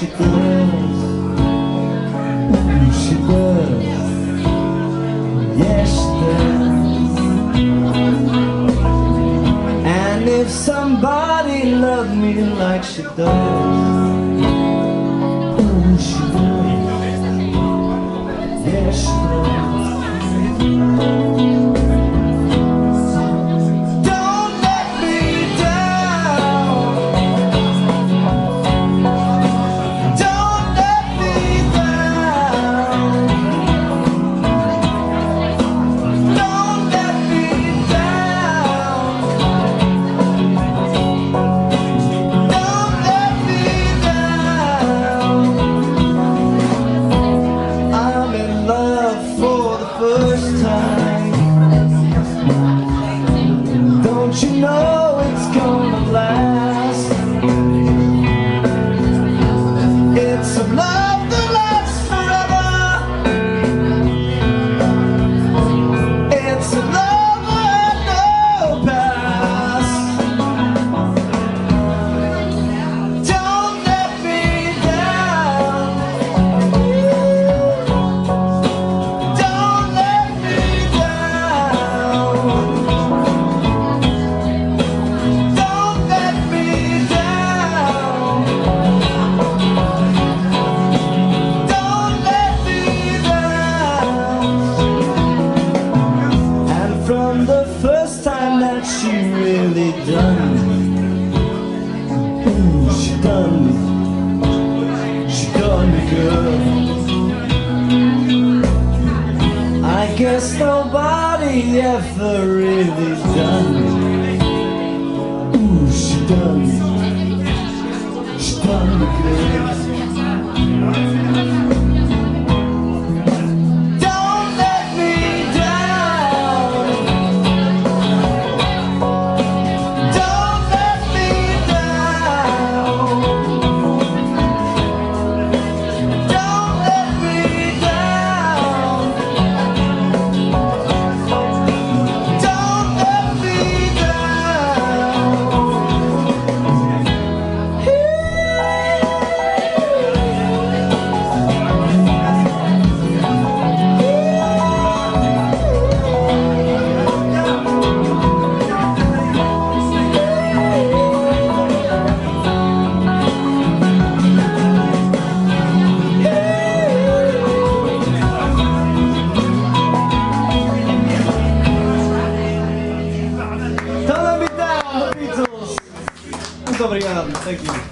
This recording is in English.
she does. She does. Yes, she does. And if somebody loved me like she does. know. I guess nobody ever really done. Ooh, she done. She done good. Muito obrigado. Thank you.